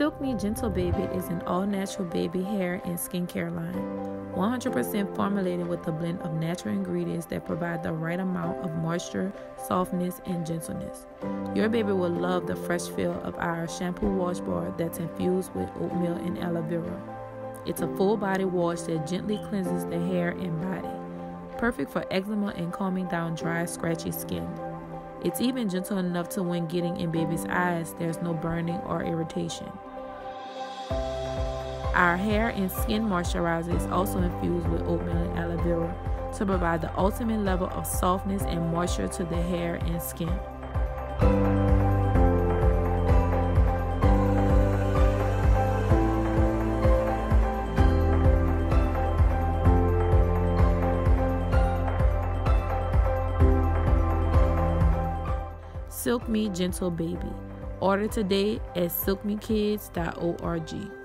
Silk Me Gentle Baby is an all natural baby hair and skincare line. 100% formulated with a blend of natural ingredients that provide the right amount of moisture, softness, and gentleness. Your baby will love the fresh feel of our shampoo wash bar that's infused with oatmeal and aloe vera. It's a full body wash that gently cleanses the hair and body, perfect for eczema and calming down dry, scratchy skin. It's even gentle enough to when getting in baby's eyes, there's no burning or irritation. Our hair and skin moisturizer is also infused with oatmeal and aloe vera to provide the ultimate level of softness and moisture to the hair and skin. Silk Me Gentle Baby. Order today at silkmekids.org.